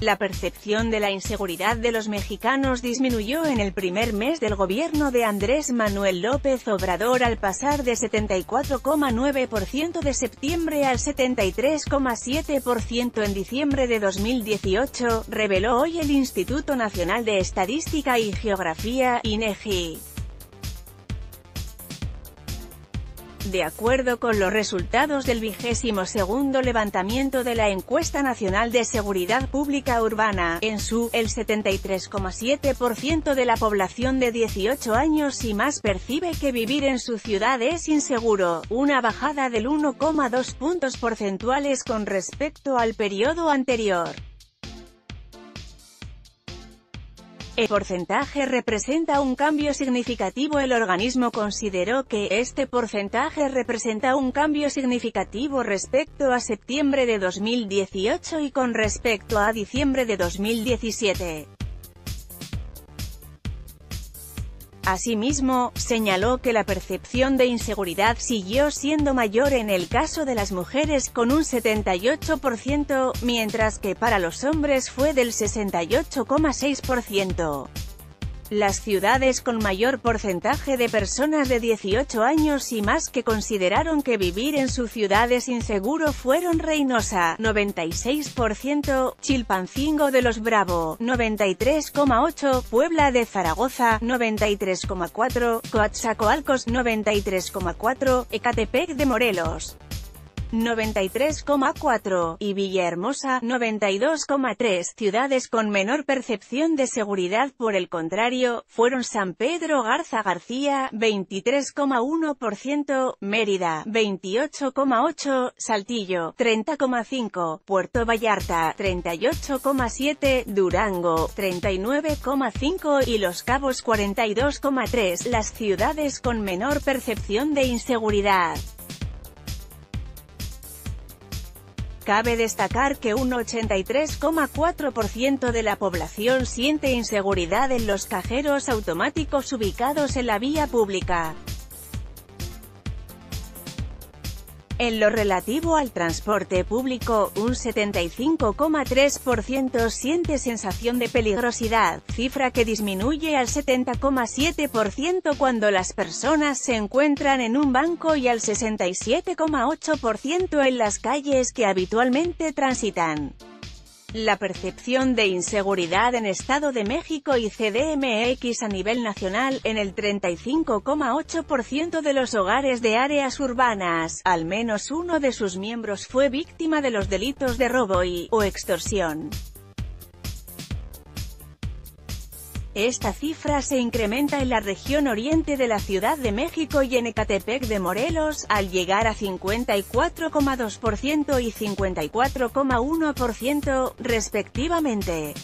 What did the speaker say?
La percepción de la inseguridad de los mexicanos disminuyó en el primer mes del gobierno de Andrés Manuel López Obrador al pasar de 74,9% de septiembre al 73,7% en diciembre de 2018, reveló hoy el Instituto Nacional de Estadística y Geografía, INEGI. De acuerdo con los resultados del vigésimo segundo levantamiento de la Encuesta Nacional de Seguridad Pública Urbana, en su, el 73,7% de la población de 18 años y más percibe que vivir en su ciudad es inseguro, una bajada del 1,2 puntos porcentuales con respecto al periodo anterior. El porcentaje representa un cambio significativo El organismo consideró que este porcentaje representa un cambio significativo respecto a septiembre de 2018 y con respecto a diciembre de 2017. Asimismo, señaló que la percepción de inseguridad siguió siendo mayor en el caso de las mujeres con un 78%, mientras que para los hombres fue del 68,6%. Las ciudades con mayor porcentaje de personas de 18 años y más que consideraron que vivir en su ciudad es inseguro fueron Reynosa, 96%, Chilpancingo de los Bravo, 93,8%, Puebla de Zaragoza, 93,4%, Coatzacoalcos, 93,4%, Ecatepec de Morelos, 93,4, y Villahermosa, 92,3. Ciudades con menor percepción de seguridad por el contrario, fueron San Pedro Garza García, 23,1%, Mérida, 28,8, Saltillo, 30,5, Puerto Vallarta, 38,7, Durango, 39,5 y Los Cabos 42,3. Las ciudades con menor percepción de inseguridad. Cabe destacar que un 83,4% de la población siente inseguridad en los cajeros automáticos ubicados en la vía pública. En lo relativo al transporte público, un 75,3% siente sensación de peligrosidad, cifra que disminuye al 70,7% cuando las personas se encuentran en un banco y al 67,8% en las calles que habitualmente transitan. La percepción de inseguridad en Estado de México y CDMX a nivel nacional, en el 35,8% de los hogares de áreas urbanas, al menos uno de sus miembros fue víctima de los delitos de robo y, o extorsión. Esta cifra se incrementa en la región oriente de la Ciudad de México y en Ecatepec de Morelos, al llegar a 54,2% y 54,1%, respectivamente.